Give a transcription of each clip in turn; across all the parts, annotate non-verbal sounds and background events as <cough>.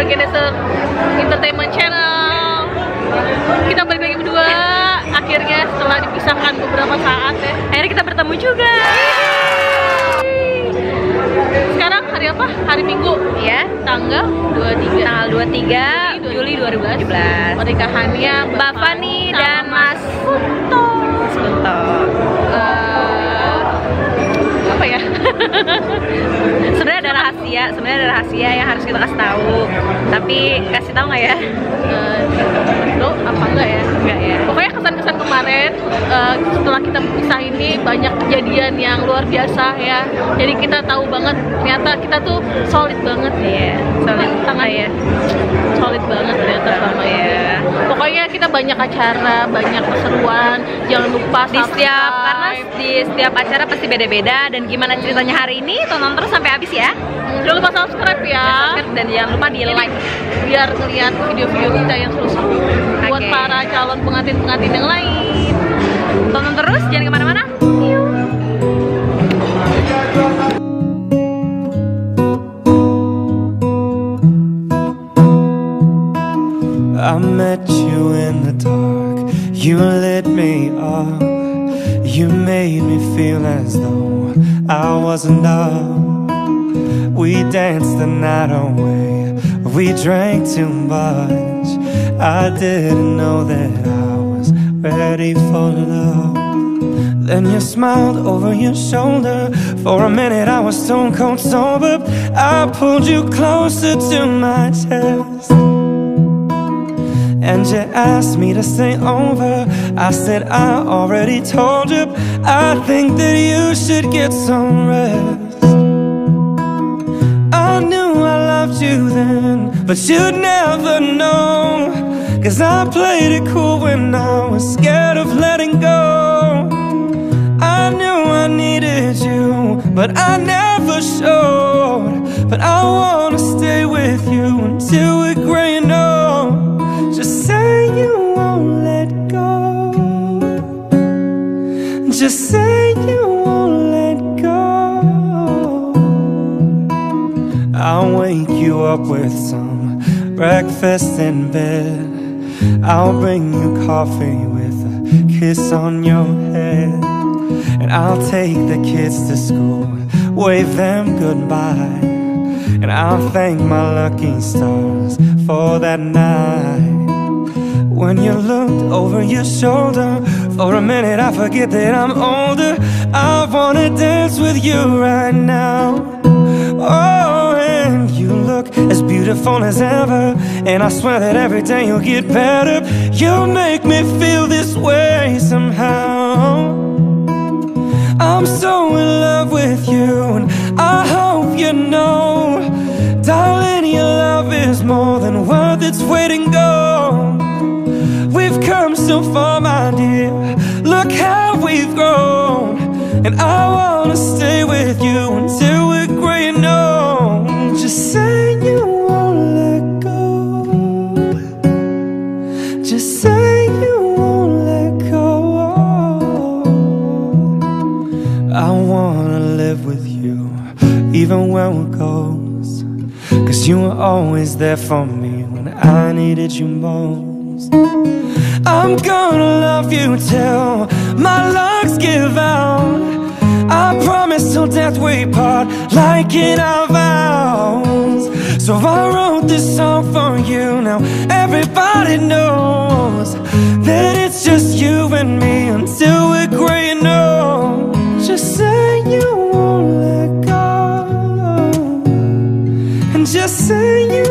Organizer Entertainment Channel Kita balik lagi berdua Akhirnya setelah dipisahkan beberapa saat ya Akhirnya kita bertemu juga. Sekarang hari apa? Hari Minggu Ya, Tanggal 23 tanggal 23 Juli 2017. Pernikahannya Mbak Fani sama dan Mas Kunto Mas Kunto. Eh, Apa ya? <laughs> Sebenarnya ada rahasia, sebenarnya ada rahasia yang harus kita kasih tahu. Tapi kasih tahu nggak ya? Eh, Lo apa enggak ya? Enggak ya. Pokoknya kesan-kesan kemarin eh, setelah kita berpisah ini banyak kejadian yang luar biasa ya. Jadi kita tahu banget ternyata kita tuh solid banget Iya, solid tangan ya. Solid banget ternyata sama ya. Pokoknya kita banyak acara, banyak keseruan. Jangan lupa Di setiap karena di setiap acara pasti beda-beda dan gimana ceritanya hari ini tonton terus sampai habis ya. jangan lupa subscribe ya. Subscribe dan jangan lupa di like. biar ngeliat video-video kita yang seru-seru buat para calon pengantin-pengantin yang lain. Tonton terus, jangan ke mana-mana. Feel as though I wasn't up. We danced the night away, we drank too much. I didn't know that I was ready for love. Then you smiled over your shoulder. For a minute, I was stone cold sober. I pulled you closer to my chest. And you asked me to stay over. I said, I already told you. I think that you should get some rest. I knew I loved you then, but you'd never know. Cause I played it cool when I was scared of letting go. I knew I needed you, but I never showed. But I wanna stay with you until we're gray say you won't let go. I'll wake you up with some breakfast in bed. I'll bring you coffee with a kiss on your head. And I'll take the kids to school, wave them goodbye. And I'll thank my lucky stars for that night. When you looked over your shoulder, for a minute I forget that I'm older. I wanna dance with you right now. Oh, and you look as beautiful as ever. And I swear that every day you'll get better. You make me feel this way somehow. I'm so in love with you, and I hope you know, darling, your love is more than worth its weight in gold. Come so far, my dear. Look how we've grown, and I wanna stay with you until we're gray and old. Just say you won't let go. Just say you won't let go. I wanna live with you, even when we're ghosts. Cause you were always there for me when I needed you most. I'm gonna love you till my lungs give out. I promise till death we part, like in our vows. So I wrote this song for you. Now everybody knows that it's just you and me until we're gray and old. Just say you won't let go. And just say you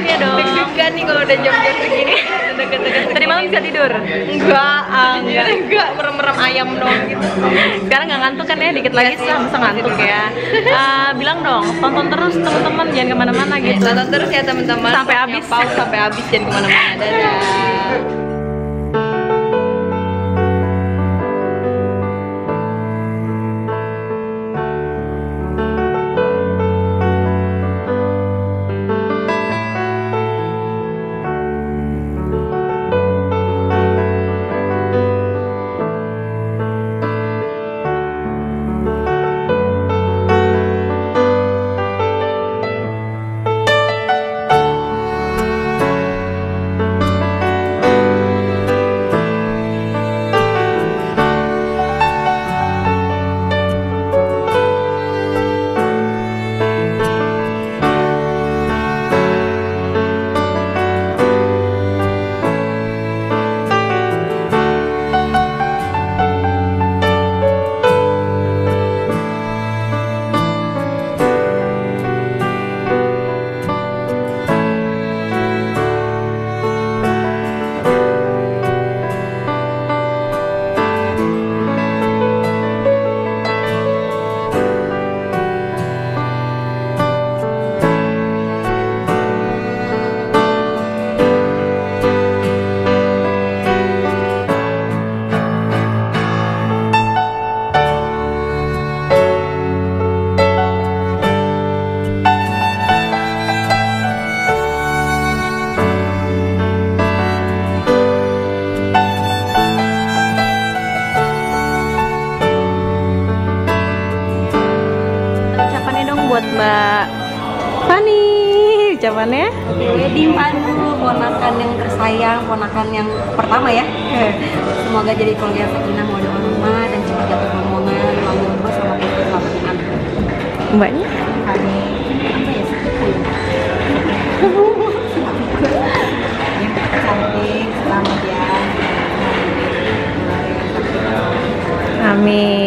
perasaannya dong? juga nih kalau udah jam-jam segini Tadi malam bisa tidur? enggak ah, enggak <laughs> enggak merem-merem ayam dong gitu Sekarang nggak ngantuk kan ya? Dikit lagi sih bisa ngantuk ya. Eh, bilang dong, tonton terus teman-teman jangan ke mana-mana gitu. tonton terus ya teman-teman Sampai habis. pause sampai habis jangan ke mana-mana dadah Mbak Fani. Ucapannya? Wedding Pandu, ponakan yang tersayang, ponakan yang pertama ya. Semoga jadi keluarga sakinah, mau doa rumah dan cepat jatuh ngomongan, langgeng bos sama kita selamatin anak. Mbaknya? Apa ya? Cantik, selamat ya. Amin.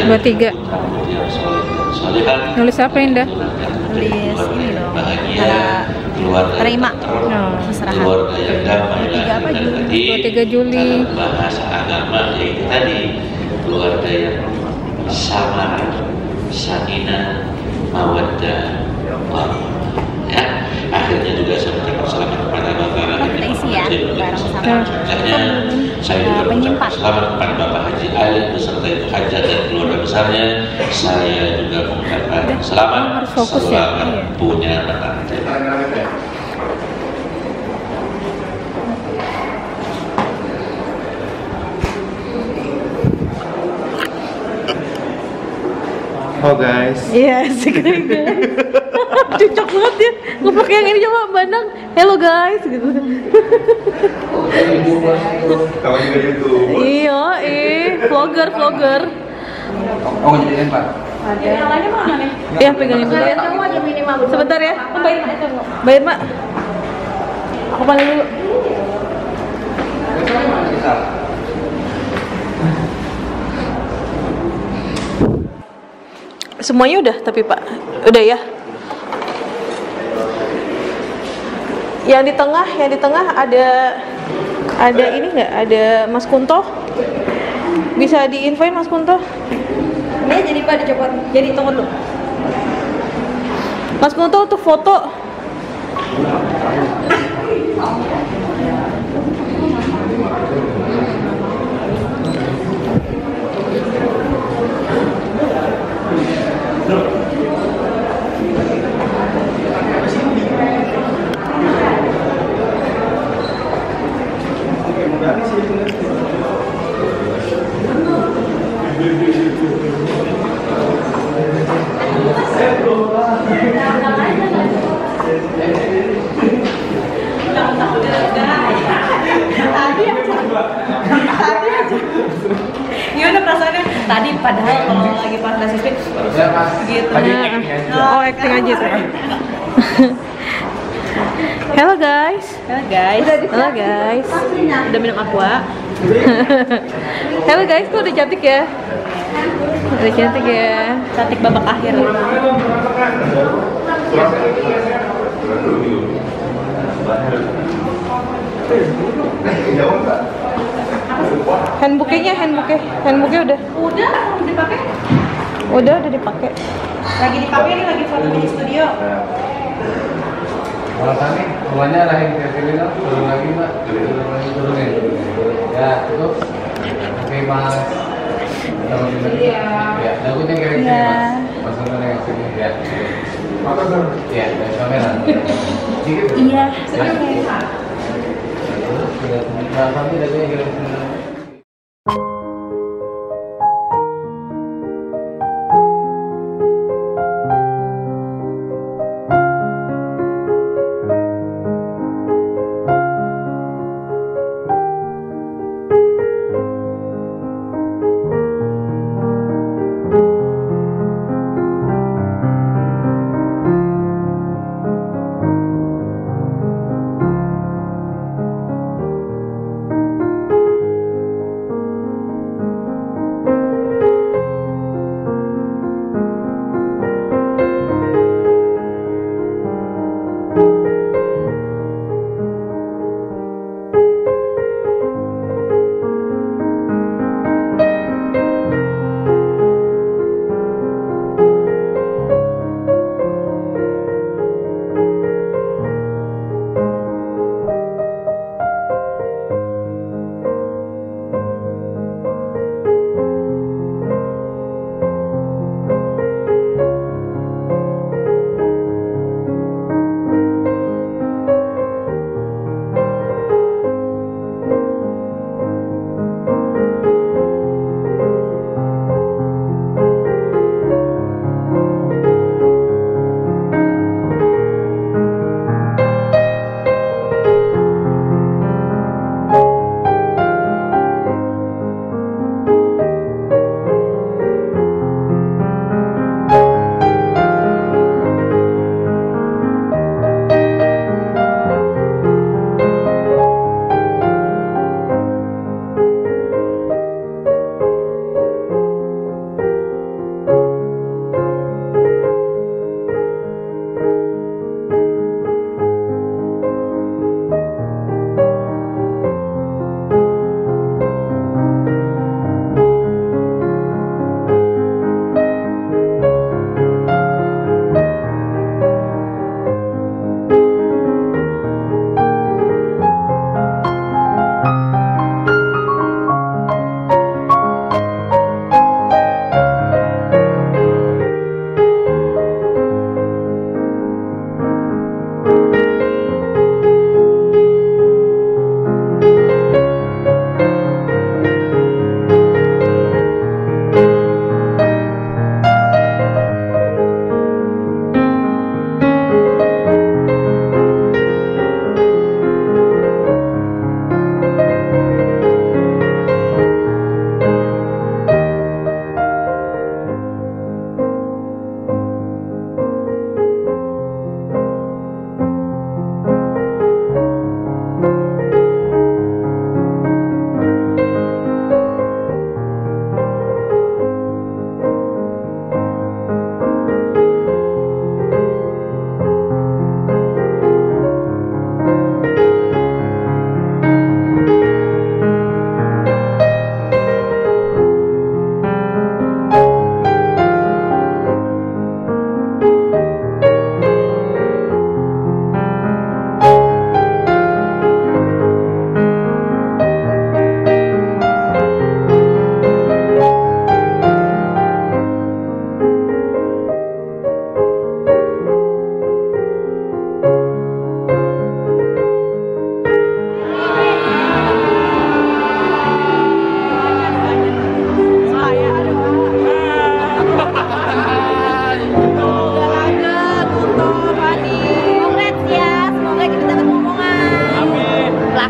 Dua tiga nulis apa Indah Tulis ini dong. bahagia keluarga terima. Mesrahan. keluarga yang damai Tiga apa, Juli? batin. 23 Juli. Bahasa agama yaitu tadi keluarga yang sama sakinah mawaddah warahmah ya akhirnya juga saya mengucapkan selamat kepada bapak kita isi ya, bareng sama saya eh, juga mengucapkan selamat kepada Bapak Haji Ali beserta Ibu Hajat dan keluarga besarnya. Saya juga mengucapkan selamat ya. selamat Iya. punya Bapak Haji. Oh guys, Iya, <laughs> sih Cocok banget ya. Ngeplok yang ini coba Bandang. Hello guys gitu. kamu juga YouTube. Iya, eh, vlogger, vlogger. Oh jadi lempar. Ya pegangin dulu. Sebentar ya. Bayar, bayar mak. Aku paling dulu. Semuanya udah tapi pak, udah ya. Yang di tengah, yang di tengah ada ada ini nggak? Ada Mas Kunto? Bisa diinfoin Mas Kunto? Ini jadi Pak dicopot. Jadi tunggu dulu. Mas Kunto untuk foto. Gimana perasaannya? Tadi padahal kalau lagi pas speed gitu. Oh, acting aja tuh. <laughs> Hello guys. Halo guys. Halo guys. Udah minum aqua. <laughs> Hello guys, tuh udah cantik ya. Udah cantik ya. Cantik babak akhir. Handbooknya, handbooknya, handbooknya udah. Udah, udah dipakai. Udah, udah dipakai. Lagi dipakai nih lagi foto di studio. Kalau kami, rumahnya lahir ke sini dong, turun lagi mbak, turun lagi turunin. Ya, cukup. Oke mas. Iya. Ya, dagunya kira sini mas. Masukkan yang sini, ya. Ya, dari kamera. Iya. Ya. Sudah, sudah, kami dagunya kira sini.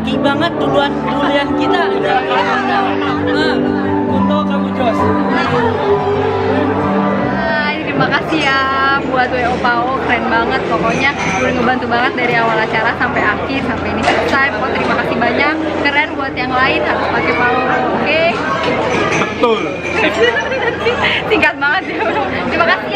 Makasih banget duluan duluan kita. Nah, Kunto kamu Jos. Hai, terima kasih ya buat WO PAO, keren banget pokoknya udah ngebantu banget dari awal acara sampai akhir sampai ini selesai. Pokoknya terima kasih banyak, keren buat yang lain harus pakai PAO, oke? Betul. <laughs> Singkat banget ya. Terima kasih